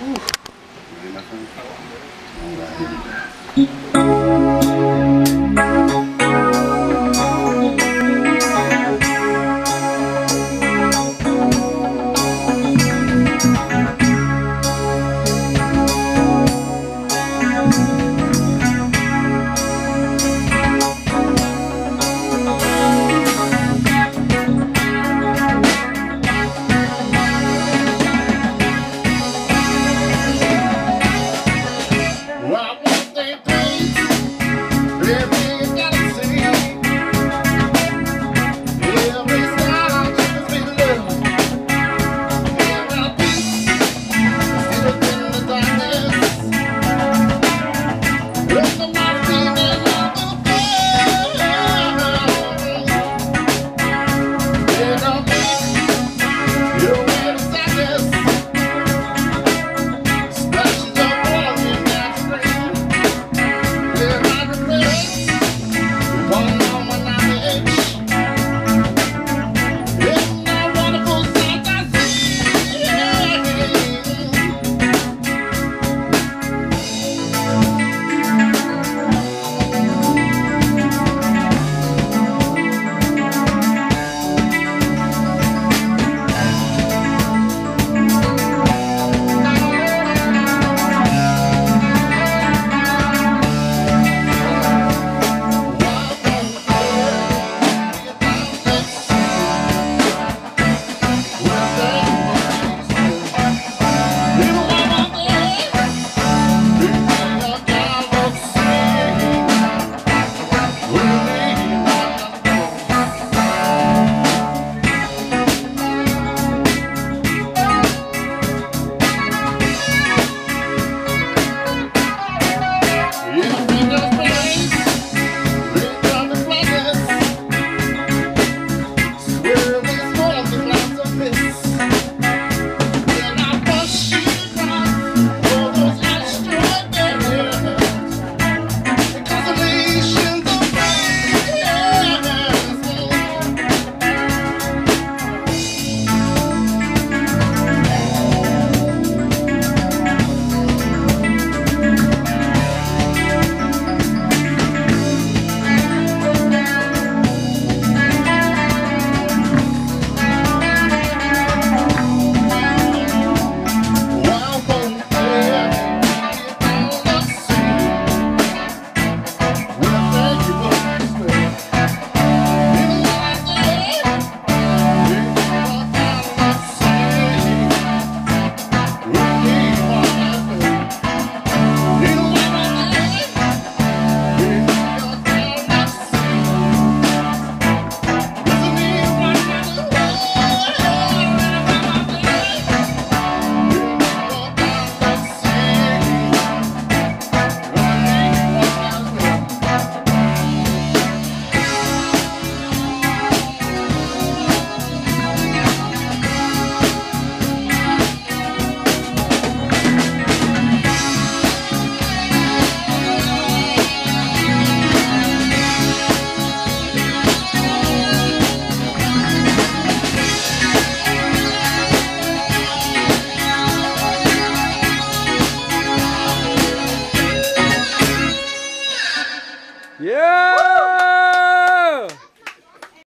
Terima kasih.